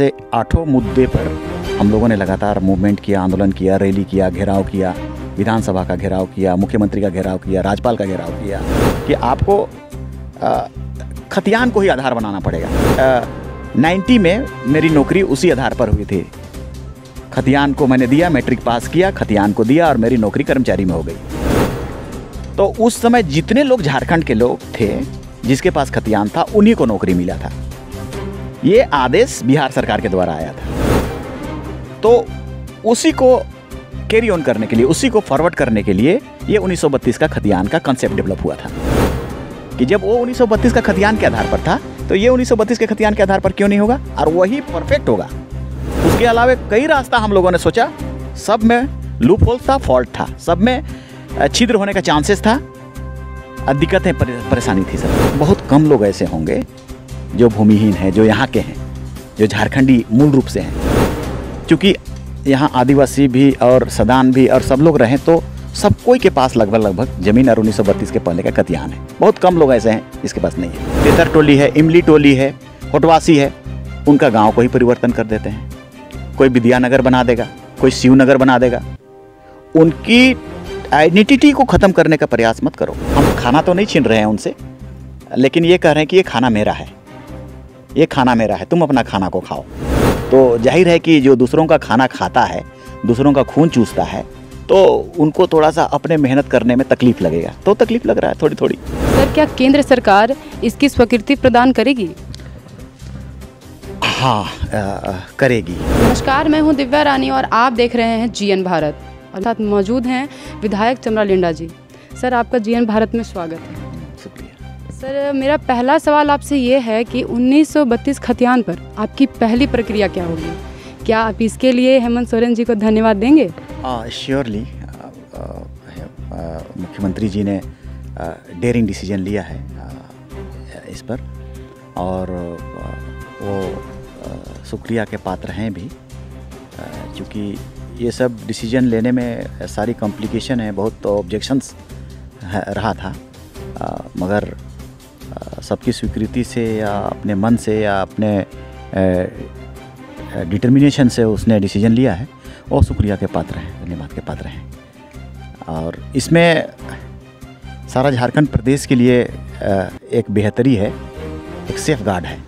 से आठों मुद्दे पर हम लोगों ने लगातार मूवमेंट किया, आंदोलन किया रैली किया, घेराव किया, विधानसभा का घेराव किया, मुख्यमंत्री का घेराव किया, राज्यपाल का घेराव किया, कि आपको खतियान को ही आधार बनाना पड़ेगा। नाइन्टी में मेरी नौकरी उसी आधार पर हुई थी। खतियान को मैंने दिया मैट्रिक पास किया, खतियान को दिया और मेरी नौकरी कर्मचारी में हो गई। तो उस समय जितने लोग झारखंड के लोग थे, जिसके पास खतियान था, उन्हीं को नौकरी मिला था। ये आदेश बिहार सरकार के द्वारा आया था। तो उसी को कैरी ऑन करने के लिए, उसी को फॉरवर्ड करने के लिए ये 1932 का खतियान का कंसेप्ट डेवलप हुआ था। कि जब वो 1932 का खतियान के आधार पर था तो ये 1932 के खतियान के आधार पर क्यों नहीं होगा? और वही परफेक्ट होगा। उसके अलावा कई रास्ता हम लोगों ने सोचा। सब में लूप था फॉल्ट था। सब में छिद्र होने का चांसेस था। दिक्कतें परेशानी थी, सर। बहुत कम लोग ऐसे होंगे जो भूमिहीन हैं, जो यहाँ के हैं, जो झारखंडी मूल रूप से हैं। क्योंकि यहाँ आदिवासी भी और सदान भी और सब लोग रहें तो सब कोई के पास लगभग लगभग ज़मीन और उन्नीस सौ बत्तीस के पहले का कतियान है। बहुत कम लोग ऐसे हैं जिसके पास नहीं है। तेतर टोली है, इमली टोली है, होटवासी है, उनका गाँव को ही परिवर्तन कर देते हैं। कोई विद्यानगर बना देगा, कोई शिवनगर बना देगा। उनकी आइडेंटिटी को ख़त्म करने का प्रयास मत करो। हम खाना तो नहीं छीन रहे हैं उनसे, लेकिन ये कह रहे हैं कि ये खाना मेरा है। ये खाना मेरा है तुम अपना खाना को खाओ। तो ज़ाहिर है कि जो दूसरों का खाना खाता है दूसरों का खून चूसता है तो उनको थोड़ा सा अपने मेहनत करने में तकलीफ़ लगेगा। तो तकलीफ़ लग रहा है थोड़ी थोड़ी सर क्या केंद्र सरकार इसकी स्वीकृति प्रदान करेगी? हाँ आ, करेगी। नमस्कार मैं हूँ दिव्या रानी और आप देख रहे हैं जीएन भारत। और साथ मौजूद हैं विधायक चमरा लिंडा जी। सर आपका जीएन भारत में स्वागत है। सर मेरा पहला सवाल आपसे ये है कि 1932 खतियान पर आपकी पहली प्रक्रिया क्या होगी? क्या आप इसके लिए हेमंत सोरेन जी को धन्यवाद देंगे? श्योरली। मुख्यमंत्री जी ने डेयरिंग डिसीज़न लिया है इस पर। और वो शुक्रिया के पात्र हैं भी। क्योंकि ये सब डिसीज़न लेने में सारी कॉम्प्लिकेशन है बहुत ऑब्जेक्शंस रहा था। आ, मगर सबकी स्वीकृति से या अपने मन से या अपने डिटर्मिनेशन से उसने डिसीज़न लिया है। और शुक्रिया के पात्र हैं, धन्यवाद के पात्र हैं। और इसमें सारा झारखंड प्रदेश के लिए एक बेहतरी है, एक सेफ़ गार्ड है।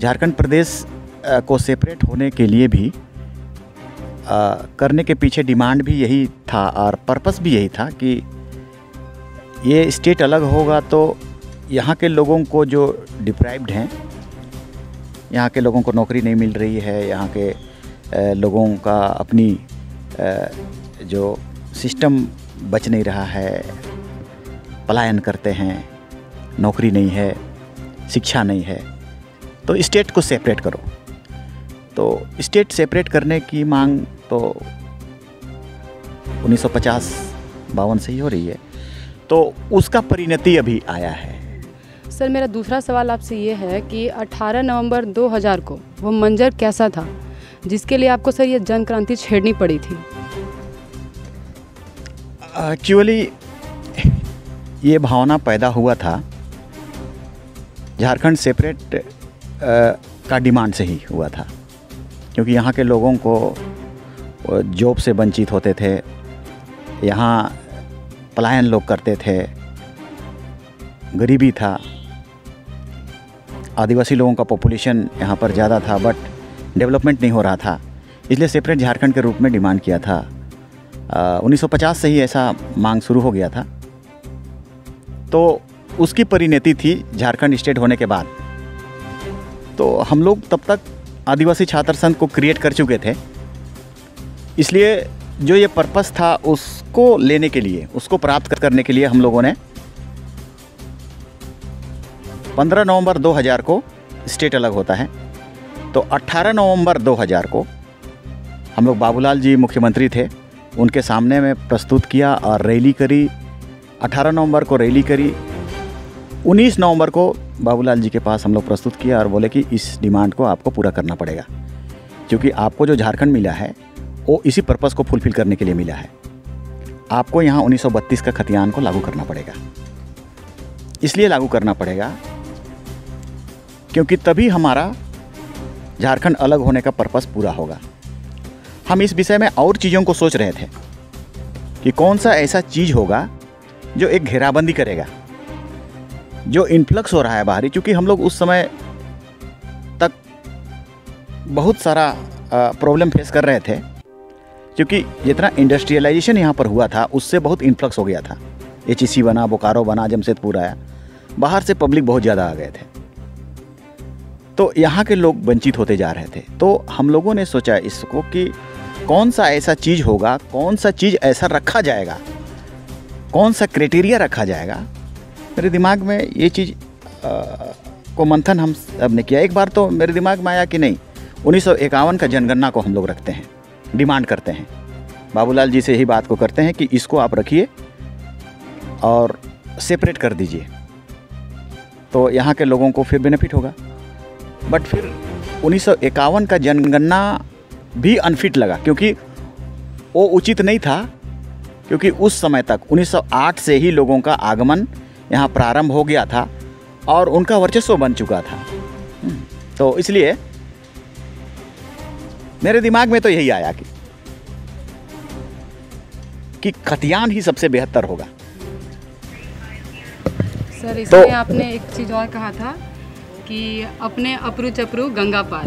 झारखंड प्रदेश को सेपरेट होने के लिए भी करने के पीछे डिमांड भी यही था और पर्पस भी यही था कि ये स्टेट अलग होगा तो यहाँ के लोगों को जो डिप्राइव्ड हैं, यहाँ के लोगों को नौकरी नहीं मिल रही है, यहाँ के लोगों का अपनी जो सिस्टम बच नहीं रहा है, पलायन करते हैं, नौकरी नहीं है, शिक्षा नहीं है तो स्टेट को सेपरेट करो। तो स्टेट सेपरेट करने की मांग तो 1950 बावन से ही हो रही है। तो उसका परिणति अभी आया है। सर मेरा दूसरा सवाल आपसे ये है कि 18 नवंबर 2000 को वो मंजर कैसा था जिसके लिए आपको सर ये जन क्रांति छेड़नी पड़ी थी? एक्चुअली ये भावना पैदा हुआ था झारखंड सेपरेट का डिमांड से ही हुआ था। क्योंकि यहाँ के लोगों को जॉब से वंचित होते थे यहाँ पलायन लोग करते थे। गरीबी था। आदिवासी लोगों का पॉपुलेशन यहाँ पर ज़्यादा था बट डेवलपमेंट नहीं हो रहा था। इसलिए सेपरेट झारखंड के रूप में डिमांड किया था। सौ पचास से ही ऐसा मांग शुरू हो गया था। तो उसकी परिणति थी झारखंड स्टेट होने के बाद। तो हम लोग तब तक आदिवासी छात्र संघ को क्रिएट कर चुके थे। इसलिए जो ये पर्पस था उसको लेने के लिए, उसको प्राप्त करने के लिए हम लोगों ने 15 नवंबर 2000 को स्टेट अलग होता है। तो 18 नवंबर 2000 को हम लोग बाबूलाल जी मुख्यमंत्री थे। उनके सामने में प्रस्तुत किया और रैली करी। 18 नवंबर को रैली करी। 19 नवंबर को बाबूलाल जी के पास हम लोग प्रस्तुत किया और बोले कि इस डिमांड को आपको पूरा करना पड़ेगा। क्योंकि आपको जो झारखंड मिला है, वो इसी पर्पज़ को फुलफ़िल करने के लिए मिला है। आपको यहाँ 1932 का खतियान को लागू करना पड़ेगा। इसलिए लागू करना पड़ेगा, क्योंकि तभी हमारा झारखंड अलग होने का पर्पस पूरा होगा। हम इस विषय में और चीज़ों को सोच रहे थे कि कौन सा ऐसा चीज़ होगा जो एक घेराबंदी करेगा, जो इन्फ्लक्स हो रहा है बाहरी, क्योंकि हम लोग उस समय तक बहुत सारा प्रॉब्लम फेस कर रहे थे। क्योंकि जितना इंडस्ट्रियलाइजेशन यहाँ पर हुआ था, उससे बहुत इन्फ्लक्स हो गया था। एच बना बोकारो बना जमशेदपुर आया। बाहर से पब्लिक बहुत ज़्यादा आ गए थे। तो यहाँ के लोग वंचित होते जा रहे थे। तो हम लोगों ने सोचा इसको कि कौन सा ऐसा चीज़ होगा, कौन सा चीज़ ऐसा रखा जाएगा, कौन सा क्राइटेरिया रखा जाएगा? मेरे दिमाग में ये चीज़ को मंथन हम सबने किया। एक बार तो मेरे दिमाग में आया कि नहीं, उन्नीस सौ इक्यावन का जनगणना को हम लोग रखते हैं। डिमांड करते हैं। बाबूलाल जी से यही बात को करते हैं कि इसको आप रखिए और सेपरेट कर दीजिए। तो यहाँ के लोगों को फिर बेनिफिट होगा। बट फिर उन्नीस सौ इक्यावन का जनगणना भी अनफिट लगा क्योंकि वो उचित नहीं था क्योंकि उस समय तक 1908 से ही लोगों का आगमन यहाँ प्रारंभ हो गया था और उनका वर्चस्व बन चुका था। हम्म, तो इसलिए मेरे दिमाग में तो यही आया कि कि खतियान ही सबसे बेहतर होगा। सर इसमें तो, आपने एक चीज़ और कहा था कि अपने अप्रू चपरू गंगा पार।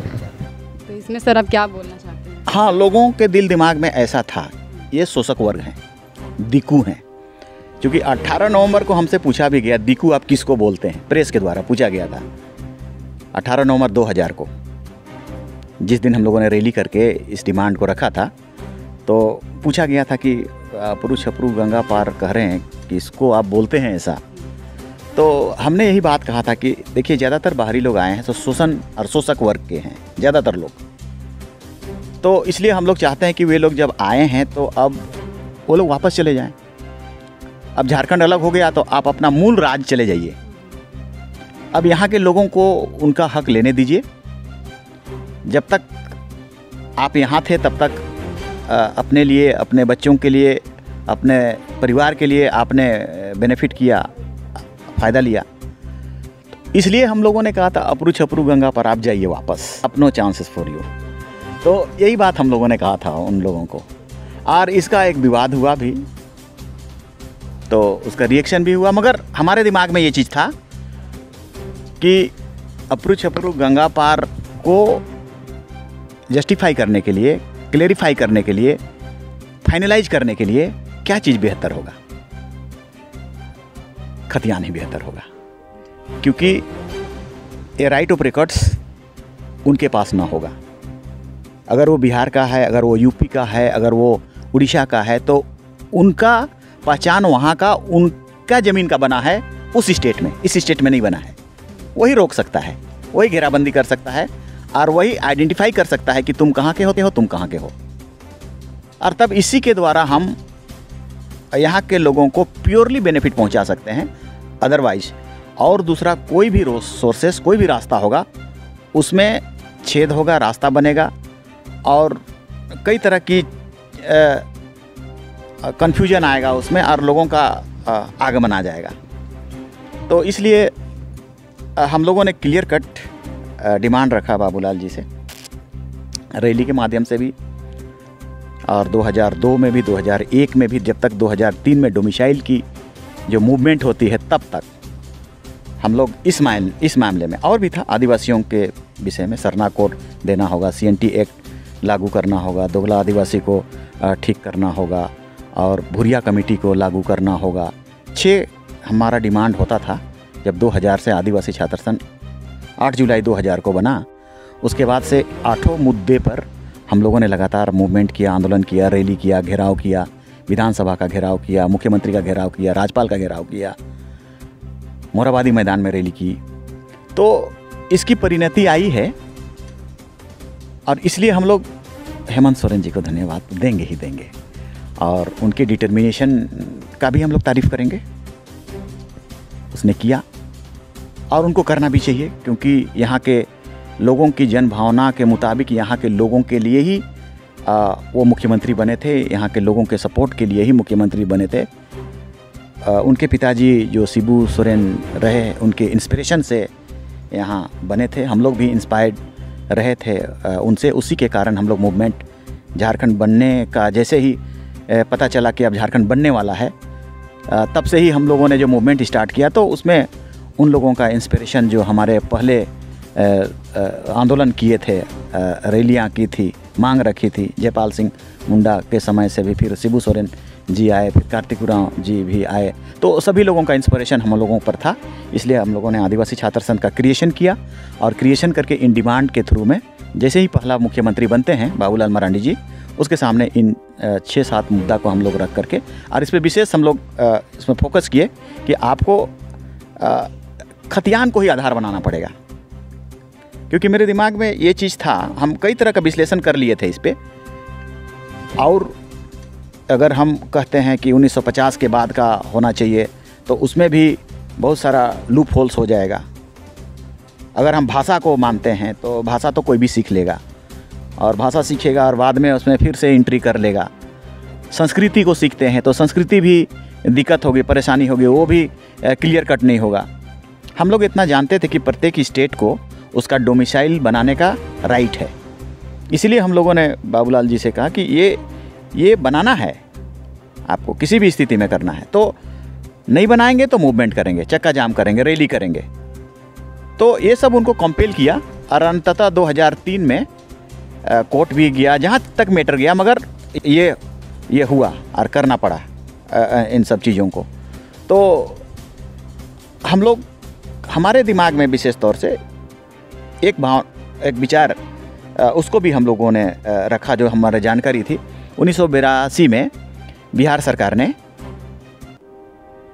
तो इसमें सर आप क्या बोलना चाहते हैं? हाँ लोगों के दिल दिमाग में ऐसा था ये शोषक वर्ग हैं दिकू हैं। क्योंकि 18 नवंबर को हमसे पूछा भी गया दिकू आप किसको बोलते हैं? प्रेस के द्वारा पूछा गया था 18 नवंबर 2000 को। जिस दिन हम लोगों ने रैली करके इस डिमांड को रखा था तो पूछा गया था कि पुरुष छपरू गंगा पार कह रहे हैं कि इसको आप बोलते हैं ऐसा? तो हमने यही बात कहा था कि, देखिए, ज़्यादातर बाहरी लोग आए हैं तो शोषण और शोषक वर्ग के हैं, ज़्यादातर लोग। तो इसलिए हम लोग चाहते हैं कि वे लोग जब आए हैं तो अब वो लोग वापस चले जाएँ। अब झारखंड अलग हो गया तो आप अपना मूल राज्य चले जाइए। अब यहाँ के लोगों को उनका हक लेने दीजिए। जब तक आप यहाँ थे, तब तक अपने लिए, अपने बच्चों के लिए, अपने परिवार के लिए आपने बेनिफिट किया, फ़ायदा लिया। इसलिए हम लोगों ने कहा था अपरू छपरू गंगा पर आप जाइए वापस। अपनो चांसेस फॉर यू तो यही बात हम लोगों ने कहा था उन लोगों को। और इसका एक विवाद हुआ भी। तो उसका रिएक्शन भी हुआ, मगर हमारे दिमाग में ये चीज़ था कि अपरू छपरू गंगा पार को जस्टिफाई करने के लिए क्लेरिफाई करने के लिए फाइनलाइज करने के लिए क्या चीज़ बेहतर होगा? खतियान ही बेहतर होगा। क्योंकि ए राइट ऑफ़ रिकॉर्ड्स उनके पास ना होगा। अगर वो बिहार का है, अगर वो यूपी का है, अगर वो उड़ीसा का है तो उनका पहचान वहाँ का, उनका ज़मीन का बना है उस स्टेट में। इस स्टेट में नहीं बना है। वही रोक सकता है। वही घेराबंदी कर सकता है। और वही आइडेंटिफाई कर सकता है कि तुम कहाँ के होते हो, तुम कहाँ के हो। और तब इसी के द्वारा हम यहाँ के लोगों को प्योरली बेनिफिट पहुँचा सकते हैं। अदरवाइज़ और दूसरा कोई भी सोर्सेस कोई भी रास्ता होगा, उसमें छेद होगा, रास्ता बनेगा। और कई तरह की कन्फ्यूज़न आएगा उसमें और लोगों का आगमन आ जाएगा। तो इसलिए हम लोगों ने क्लियर कट डिमांड रखा बाबूलाल जी से। रैली के माध्यम से भी और 2002 में भी 2001 में भी, जब तक 2003 में डोमिसाइल की जो मूवमेंट होती है, तब तक हम लोग इस मामले इस मामले में और भी था। आदिवासियों के विषय में सरना कोड देना होगा सीएनटी एक्ट लागू करना होगा, दोगला आदिवासी को ठीक करना होगा और भूरिया कमेटी को लागू करना होगा। छः हमारा डिमांड होता था जब 2000 से आदिवासी छात्र संघ 8 जुलाई 2000 को बना। उसके बाद से आठों मुद्दे पर हम लोगों ने लगातार मूवमेंट किया, आंदोलन किया रैली किया, घेराव किया, विधानसभा का घेराव किया, मुख्यमंत्री का घेराव किया, राज्यपाल का घेराव किया मोराबादी मैदान में रैली की। तो इसकी परिणति आई है और इसलिए हम लोग हेमंत सोरेन जी को धन्यवाद देंगे ही देंगे। और उनके डिटर्मिनेशन का भी हम लोग तारीफ़ करेंगे। उसने किया। और उनको करना भी चाहिए क्योंकि यहाँ के लोगों की जन भावना के मुताबिक यहाँ के लोगों के लिए ही आ, वो मुख्यमंत्री बने थे यहाँ के लोगों के सपोर्ट के लिए ही मुख्यमंत्री बने थे। आ, उनके पिताजी जो शिबू सोरेन रहे उनके इंस्पिरेशन से यहाँ बने थे। हम लोग भी इंस्पायर्ड रहे थे। अ, उनसे उसी के कारण हम लोग मूवमेंट झारखंड बनने का जैसे ही पता चला कि अब झारखंड बनने वाला है तब से ही हम लोगों ने जो मूवमेंट स्टार्ट किया तो उसमें उन लोगों का इंस्पिरेशन जो हमारे पहले आंदोलन किए थे रैलियाँ की थी, मांग रखी थी, जयपाल सिंह मुंडा के समय से भी, फिर शिबू सोरेन जी आए, फिर कार्तिक उराव जी भी आए। तो सभी लोगों का इंस्पिरेशन हम लोगों पर था, इसलिए हम लोगों ने आदिवासी छात्र संघ का क्रिएशन किया और क्रिएशन करके इन डिमांड के थ्रू में, जैसे ही पहला मुख्यमंत्री बनते हैं, बाबूलाल मरांडी जी, उसके सामने इन छः सात मुद्दा को हम लोग रख करके, और इस पर विशेष हम लोग इसमें फोकस किए कि आपको खतियान को ही आधार बनाना पड़ेगा। क्योंकि मेरे दिमाग में ये चीज़ था, हम कई तरह का विश्लेषण कर लिए थे इस पर और अगर हम कहते हैं कि 1950 के बाद का होना चाहिए तो उसमें भी बहुत सारा लूप होल्स हो जाएगा। अगर हम भाषा को मानते हैं तो भाषा तो कोई भी सीख लेगा। और भाषा सीखेगा और बाद में उसमें फिर से एंट्री कर लेगा। संस्कृति को सीखते हैं तो संस्कृति भी दिक्कत होगी, परेशानी होगी, वो भी क्लियर कट नहीं होगा। हम लोग इतना जानते थे कि प्रत्येक स्टेट को उसका डोमिसाइल बनाने का राइट है। इसीलिए हम लोगों ने बाबूलाल जी से कहा कि ये ये बनाना है, आपको किसी भी स्थिति में करना है। तो नहीं बनाएँगे तो मूवमेंट करेंगे चक्का जाम करेंगे रैली करेंगे। तो ये सब उनको कंपेल किया और अंततः 2003 में कोर्ट भी गया, जहाँ तक मैटर गया, मगर ये ये हुआ और करना पड़ा इन सब चीज़ों को। तो हम लोग हमारे दिमाग में विशेष तौर से एक भाव, एक विचार उसको भी हम लोगों ने रखा जो हमारे जानकारी थी। उन्नीस में बिहार सरकार ने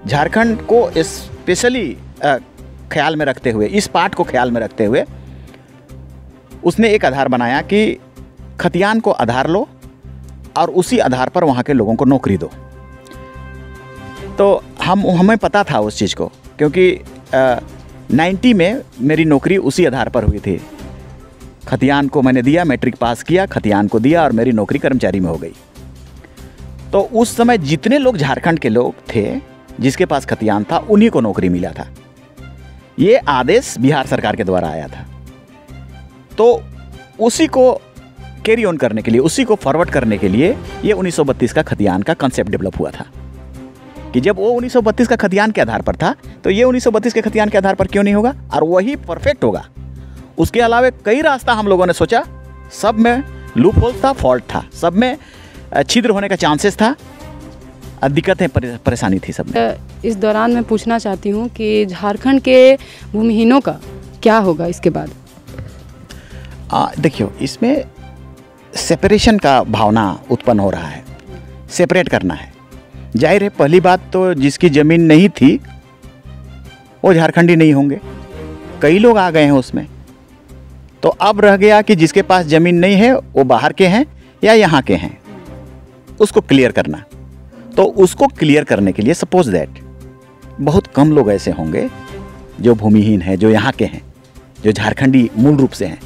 झारखंड को स्पेशली ख्याल में रखते हुए, इस पार्ट को ख्याल में रखते हुए उसने एक आधार बनाया कि खतियान को आधार लो और उसी आधार पर वहाँ के लोगों को नौकरी दो। तो हम, हमें पता था उस चीज़ को, क्योंकि नाइन्टी में मेरी नौकरी उसी आधार पर हुई थी। खतियान को मैंने दिया, मैट्रिक पास किया, खतियान को दिया और मेरी नौकरी कर्मचारी में हो गई। तो उस समय जितने लोग झारखंड के लोग थे, जिसके पास खतियान था, उन्हीं को नौकरी मिला था। ये आदेश बिहार सरकार के द्वारा आया था। तो उसी को कैरी ऑन करने के लिए, उसी को फॉरवर्ड करने के लिए ये 1932 का खतियान का कंसेप्ट डेवलप हुआ था। कि जब वो 1932 का खतियान के आधार पर था तो ये 1932 के खतियान के आधार पर क्यों नहीं होगा? और वही परफेक्ट होगा। उसके अलावा कई रास्ता हम लोगों ने सोचा। सब में लूप होल था फॉल्ट था। सब में छिद्र होने का चांसेस था। दिक्कतें परेशानी थी सब में। इस दौरान मैं पूछना चाहती हूँ कि झारखंड के भूमिहीनों का क्या होगा इसके बाद? देखियो इसमें सेपरेशन का भावना उत्पन्न हो रहा है। सेपरेट करना है। ज़ाहिर है, पहली बात तो जिसकी ज़मीन नहीं थी, वो झारखंडी नहीं होंगे। कई लोग आ गए हैं उसमें। तो अब रह गया कि जिसके पास ज़मीन नहीं है, वो बाहर के हैं या यहाँ के हैं। उसको क्लियर करना। तो उसको क्लियर करने के लिए सपोज़ दैट बहुत कम लोग ऐसे होंगे जो भूमिहीन हैं, जो यहाँ के हैं, जो झारखंडी मूल रूप से हैं।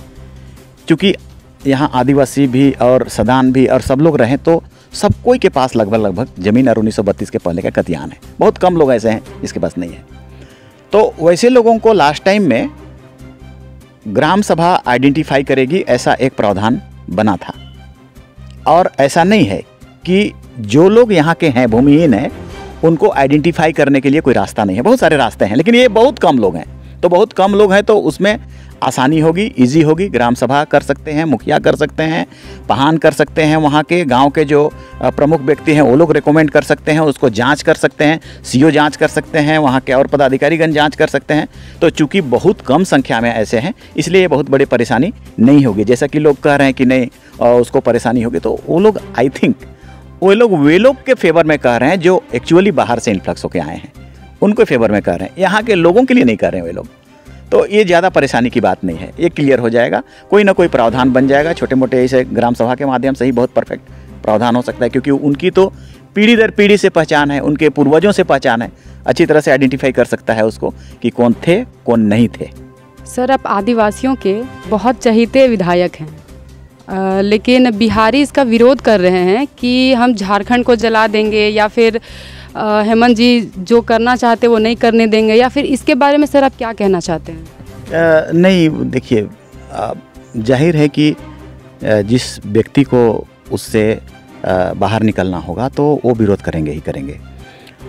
क्योंकि यहाँ आदिवासी भी और सदान भी और सब लोग रहें तो सब कोई के पास लगभग लगभग ज़मीन और 1932 के पहले का कतियान है। बहुत कम लोग ऐसे हैं जिसके पास नहीं है। तो वैसे लोगों को लास्ट टाइम में ग्राम सभा आइडेंटिफाई करेगी ऐसा एक प्रावधान बना था। और ऐसा नहीं है कि जो लोग यहाँ के हैं, भूमिहीन हैं, उनको आइडेंटिफाई करने के लिए कोई रास्ता नहीं है। बहुत सारे रास्ते हैं, लेकिन ये बहुत कम लोग हैं। तो बहुत कम लोग हैं तो उसमें आसानी होगी इजी होगी, ग्राम सभा कर सकते हैं, मुखिया कर सकते हैं, पहान कर सकते हैं वहाँ के गाँव के जो प्रमुख व्यक्ति हैं, वो लोग रिकमेंड कर सकते हैं, उसको जाँच कर सकते हैं, सीओ जाँच कर सकते हैं, वहाँ के और पदाधिकारीगण जाँच कर सकते हैं। तो चूँकि बहुत कम संख्या में ऐसे हैं, इसलिए बहुत बड़ी परेशानी नहीं होगी। जैसा कि लोग कह रहे हैं कि नहीं उसको परेशानी होगी तो वो लोग आई थिंक वो लोग वे लोग के फेवर में कह रहे हैं, जो एक्चुअली बाहर से इन्फ्लक्स होकर आए हैं। उनके फेवर में कह रहे हैं। यहाँ के लोगों के लिए नहीं कर रहे हैं वे लोग। तो ये ज़्यादा परेशानी की बात नहीं है। ये क्लियर हो जाएगा। कोई ना कोई प्रावधान बन जाएगा। छोटे मोटे ऐसे ग्राम सभा के माध्यम से ही बहुत परफेक्ट प्रावधान हो सकता है क्योंकि उनकी तो पीढ़ी दर पीढ़ी से पहचान है उनके पूर्वजों से पहचान है। अच्छी तरह से आइडेंटिफाई कर सकता है उसको कि कौन थे कौन नहीं थे। सर आप आदिवासियों के बहुत चहीते विधायक हैं। अ, लेकिन बिहारी इसका विरोध कर रहे हैं कि हम झारखंड को जला देंगे या फिर हेमंत जी जो करना चाहते वो नहीं करने देंगे, या फिर इसके बारे में सर आप क्या कहना चाहते हैं? नहीं, देखिए ज़ाहिर है कि जिस व्यक्ति को उससे बाहर निकलना होगा तो वो विरोध करेंगे ही करेंगे।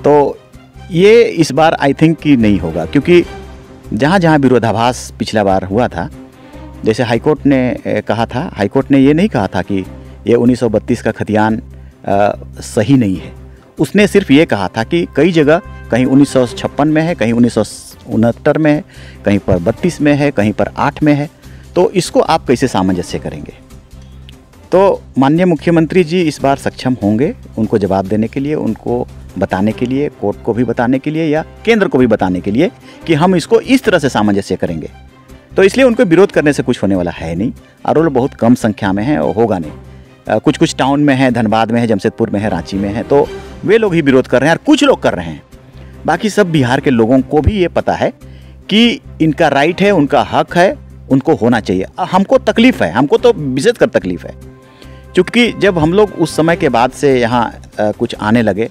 तो ये इस बार आई थिंक कि नहीं होगा, क्योंकि जहाँ जहाँ विरोधाभास पिछला बार हुआ था, जैसे हाईकोर्ट ने कहा था, हाईकोर्ट ने ये नहीं कहा था कि ये 1932 का खतियान सही नहीं है। उसने सिर्फ़ ये कहा था कि कई जगह कहीं 1956 में है, कहीं उन्नीस सौ उनहत्तर में है, कहीं पर 32 में है, कहीं पर आठ में है। तो इसको आप कैसे सामंजस्य करेंगे? तो माननीय मुख्यमंत्री जी इस बार सक्षम होंगे उनको जवाब देने के लिए, उनको बताने के लिए, कोर्ट को भी बताने के लिए या केंद्र को भी बताने के लिए कि हम इसको इस तरह से सामंजस्य करेंगे। तो इसलिए उनको विरोध करने से कुछ होने वाला है नहीं। और बहुत कम संख्या में है और होगा नहीं। कुछ कुछ टाउन में है, धनबाद में है, जमशेदपुर में है, रांची में है। तो वे लोग ही विरोध कर रहे हैं और कुछ लोग कर रहे हैं। बाकी सब बिहार के लोगों को भी ये पता है कि इनका राइट है, उनका हक है, उनको होना चाहिए। हमको तकलीफ़ है, हमको तो विशेष कर तकलीफ़ है। क्योंकि जब हम लोग उस समय के बाद से यहाँ कुछ आने लगे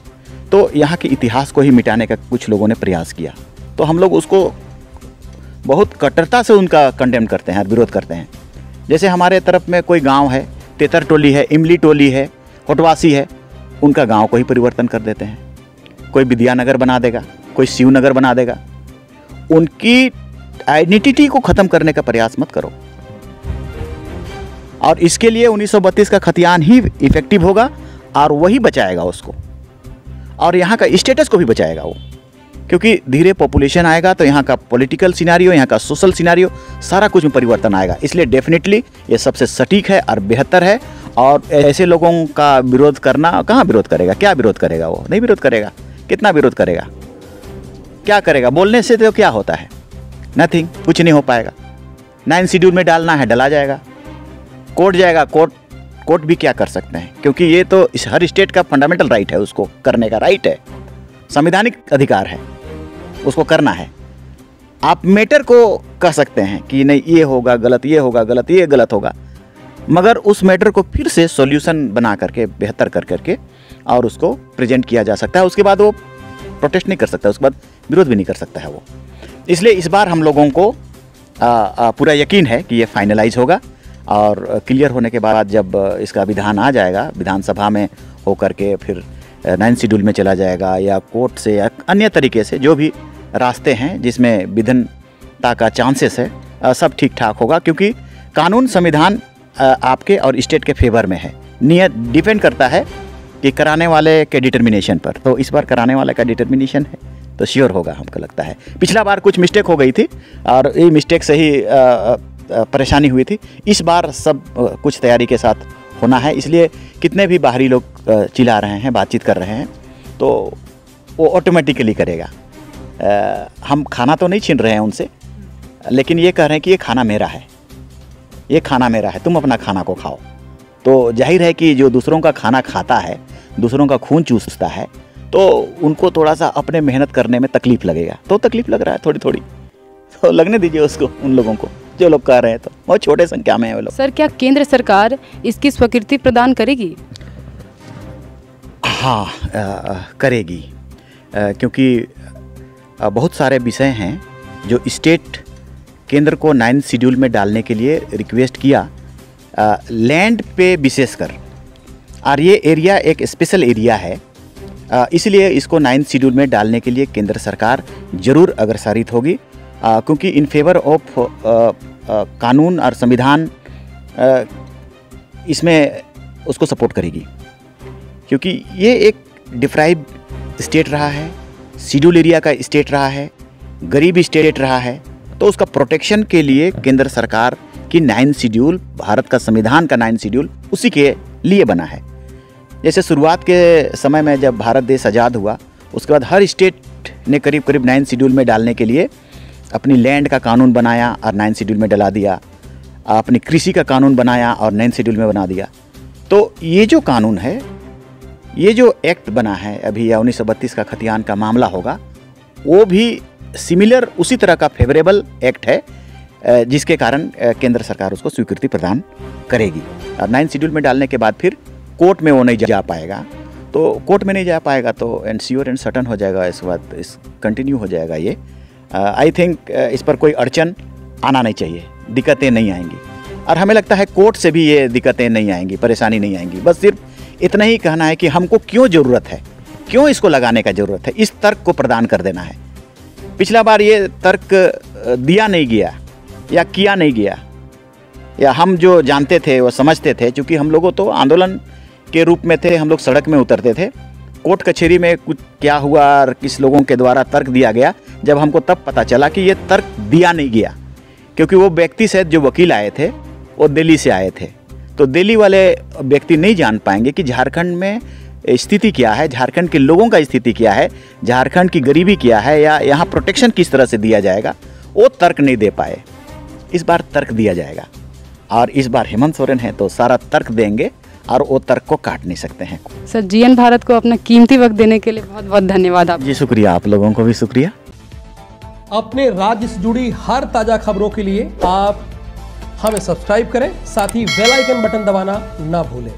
तो यहाँ के इतिहास को ही मिटाने का कुछ लोगों ने प्रयास किया। तो हम लोग उसको बहुत कट्टरता से उनका कंडेम करते हैं, विरोध करते हैं। जैसे हमारे तरफ़ में कोई गाँव है, तेतर टोली है, इमली टोली है होटवासी है उनका गाँव को ही परिवर्तन कर देते हैं। कोई विद्यानगर बना देगा, कोई शिवनगर बना देगा। उनकी आइडेंटिटी को ख़त्म करने का प्रयास मत करो। और इसके लिए 1932 का खतियान ही इफ़ेक्टिव होगा और वही बचाएगा उसको। और यहाँ का स्टेटस को भी बचाएगा वो। क्योंकि धीरे पॉपुलेशन आएगा तो यहाँ का पॉलिटिकल सिनारियो यहाँ का सोशल सिनारियो सारा कुछ में परिवर्तन आएगा। इसलिए डेफिनेटली ये सबसे सटीक है और बेहतर है। और ऐसे लोगों का विरोध करना, कहाँ विरोध करेगा? क्या विरोध करेगा वो? नहीं विरोध करेगा। कितना विरोध करेगा? क्या करेगा? बोलने से तो क्या होता है? नथिंग कुछ नहीं हो पाएगा। नाइन शेड्यूल में डालना है, डला जाएगा। कोर्ट जाएगा, कोर्ट कोर्ट भी क्या कर सकते हैं? क्योंकि ये तो इस, हर स्टेट का फंडामेंटल राइट है, उसको करने का राइट है। संवैधानिक अधिकार है, उसको करना है। आप मेटर को कह सकते हैं कि नहीं, ये होगा गलत, ये होगा गलत, ये गलत होगा। मगर उस मैटर को फिर से सॉल्यूशन बना करके, बेहतर कर करके और उसको प्रेजेंट किया जा सकता है। उसके बाद वो प्रोटेस्ट नहीं कर सकता, उसके बाद विरोध भी नहीं कर सकता है वो। इसलिए इस बार हम लोगों को पूरा यकीन है कि ये फाइनलाइज होगा और क्लियर होने के बाद जब इसका विधान आ जाएगा, विधानसभा में हो करके फिर नाइन शेड्यूल में चला जाएगा या कोर्ट से या अन्य तरीके से जो भी रास्ते हैं जिसमें विधनता का चांसेस है सब ठीक ठाक होगा। क्योंकि कानून संविधान आपके और स्टेट के फेवर में है। नियत डिपेंड करता है कि कराने वाले के डिटर्मिनेशन पर। तो इस बार कराने वाले का डिटर्मिनेशन है तो श्योर होगा हमको लगता है। पिछला बार कुछ मिस्टेक हो गई थी और ये मिस्टेक से ही परेशानी हुई थी। इस बार सब कुछ तैयारी के साथ होना है इसलिए कितने भी बाहरी लोग चिल्ला रहे हैं बातचीत कर रहे हैं तो वो ऑटोमेटिकली करेगा। अ, हम खाना तो नहीं छीन रहे हैं उनसे लेकिन ये कह रहे हैं कि ये खाना मेरा है। ये खाना मेरा है तुम अपना खाना को खाओ। तो ज़ाहिर है कि जो दूसरों का खाना खाता है दूसरों का खून चूसता है तो उनको थोड़ा सा अपने मेहनत करने में तकलीफ़ लगेगा। तो तकलीफ़ लग रहा है थोड़ी थोड़ी तो लगने दीजिए उसको उन लोगों को जो लोग कह रहे हैं तो। बहुत छोटे संख्या में है वो लोग। सर क्या केंद्र सरकार इसकी स्वीकृति प्रदान करेगी? हाँ करेगी। अ, क्योंकि अ, बहुत सारे विषय हैं जो स्टेट केंद्र को नाइन्थ शेड्यूल में डालने के लिए रिक्वेस्ट किया लैंड पे विशेषकर और ये एरिया एक स्पेशल एरिया है इसलिए इसको नाइन्थ शेड्यूल में डालने के लिए केंद्र सरकार ज़रूर अग्रसारित होगी क्योंकि इन फेवर ऑफ़ कानून और संविधान इसमें उसको सपोर्ट करेगी। क्योंकि ये एक डिफ्राइब स्टेट रहा है, शेड्यूल एरिया का स्टेट रहा है, गरीब स्टेट रहा है तो उसका प्रोटेक्शन के लिए केंद्र सरकार की नाइन शेड्यूल भारत का संविधान का नाइन शेड्यूल उसी के लिए बना है। जैसे शुरुआत के समय में जब भारत देश आज़ाद हुआ, उसके बाद हर स्टेट ने करीब करीब नाइन शेड्यूल में डालने के लिए अपनी लैंड का कानून बनाया और नाइन शेड्यूल में डला दिया। अपनी कृषि का कानून बनाया और नाइन शेड्यूल में बना दिया। तो ये जो कानून है, ये जो एक्ट बना है अभी या उन्नीस सौ बत्तीस का खतियान का मामला होगा, वो भी सिमिलर उसी तरह का फेवरेबल एक्ट है जिसके कारण केंद्र सरकार उसको स्वीकृति प्रदान करेगी। और नाइन शेड्यूल में डालने के बाद फिर कोर्ट में वो नहीं जा पाएगा। तो कोर्ट में नहीं जा पाएगा तो एंड श्योर एंड सटन हो जाएगा, इसके बाद इस कंटिन्यू हो जाएगा ये। आई थिंक इस पर कोई अड़चन आना नहीं चाहिए, दिक्कतें नहीं आएँगी। और हमें लगता है कोर्ट से भी ये दिक्कतें नहीं आएँगी, परेशानी नहीं आएँगी। बस सिर्फ़ इतना ही कहना है कि हमको क्यों ज़रूरत है, क्यों इसको लगाने का ज़रूरत है, इस तर्क को प्रदान कर देना है। पिछला बार ये तर्क दिया नहीं गया, या किया नहीं गया, या हम जो जानते थे, वो समझते थे क्योंकि हम लोगों तो आंदोलन के रूप में थे, हम लोग सड़क में उतरते थे, कोर्ट कचहरी में कुछ क्या हुआ और किस लोगों के द्वारा तर्क दिया गया, जब हमको तब पता चला कि ये तर्क दिया नहीं गया, क्योंकि वो व्यक्ति सहित जो वकील आए थे, वो दिल्ली से आए थे। तो दिल्ली वाले व्यक्ति नहीं जान पाएँगे कि झारखंड में स्थिति क्या है? झारखंड के लोगों का स्थिति क्या है? झारखंड की गरीबी क्या है? या यहाँ प्रोटेक्शन किस तरह से दिया जाएगा? वो तर्क नहीं दे पाए। इस बार तर्क दिया जाएगा। और इस बार हेमंत सोरेन है तो सारा तर्क देंगे और वो तर्क को काट नहीं सकते हैं। सर जीएन भारत को अपना कीमती वक्त देने के लिए बहुत बहुत धन्यवाद आप। जी शुक्रिया। आप लोगों को भी शुक्रिया। अपने राज्य से जुड़ी हर ताज़ा खबरों के लिए आप हमें सब्सक्राइब करें साथ ही बेल आइकन बटन दबाना ना भूलें।